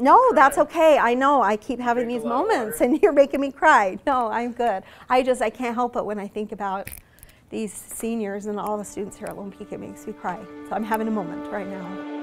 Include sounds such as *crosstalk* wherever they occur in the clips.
No, that's okay. I know. I keep having these moments and *laughs* you're making me cry. No, I'm good. I just, I can't help it when I think about these seniors and all the students here at Lone Peak. It makes me cry. So I'm having a moment right now.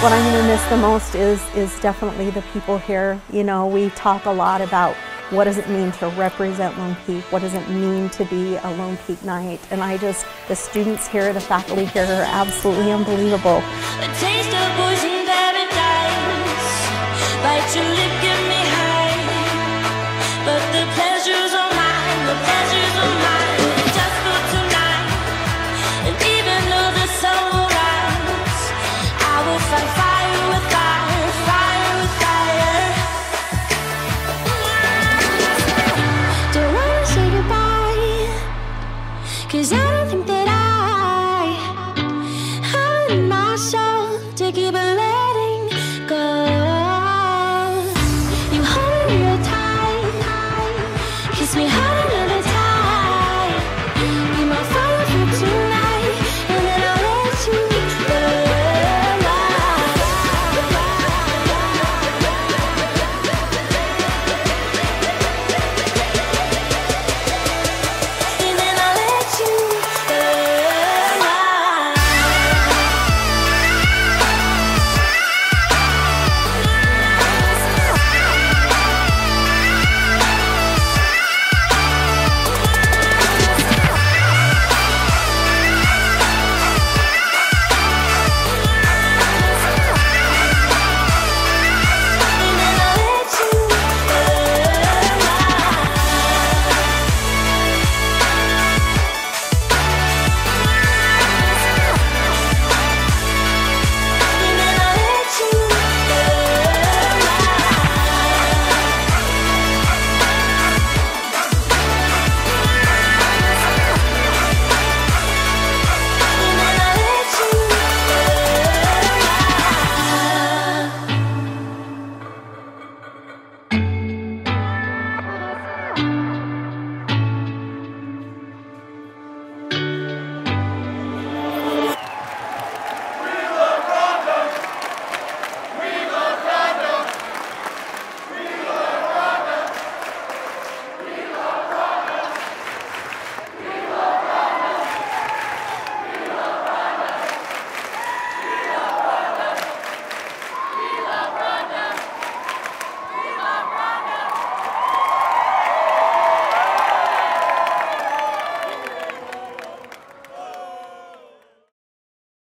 What I'm going to miss the most is is definitely the people here. You know, we talk a lot about what does it mean to represent Lone Peak? What does it mean to be a Lone Peak Knight? And I just, the students here, the faculty here are absolutely unbelievable. Cause I don't think